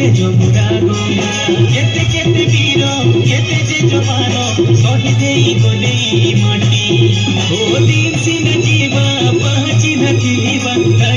যে যোগদানো কেতে কেতে বীর কেতে যে জবান সহি দেই গলেই মাটি ও দিন সিনা জীবা পাঁচি না জীবন্ত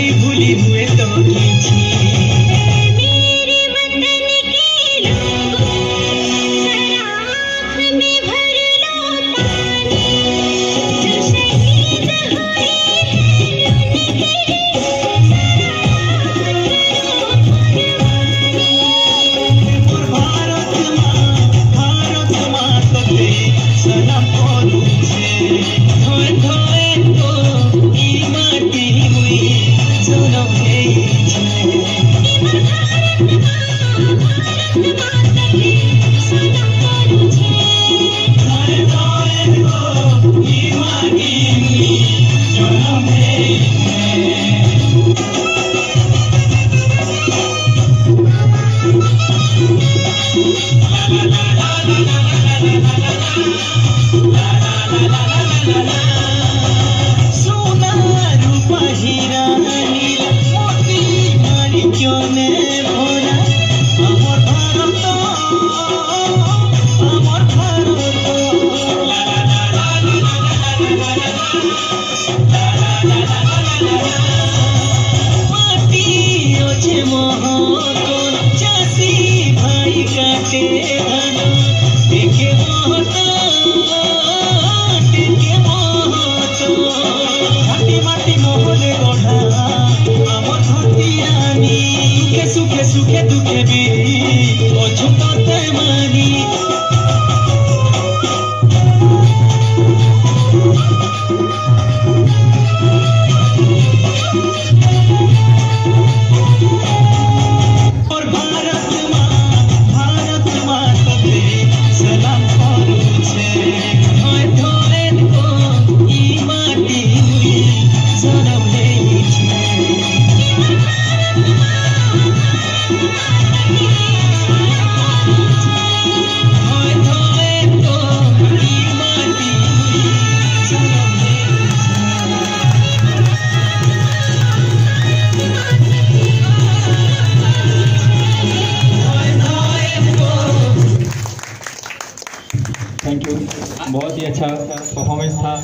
के होता थैंक यू। बहुत ही अच्छा परफॉर्मेंस था।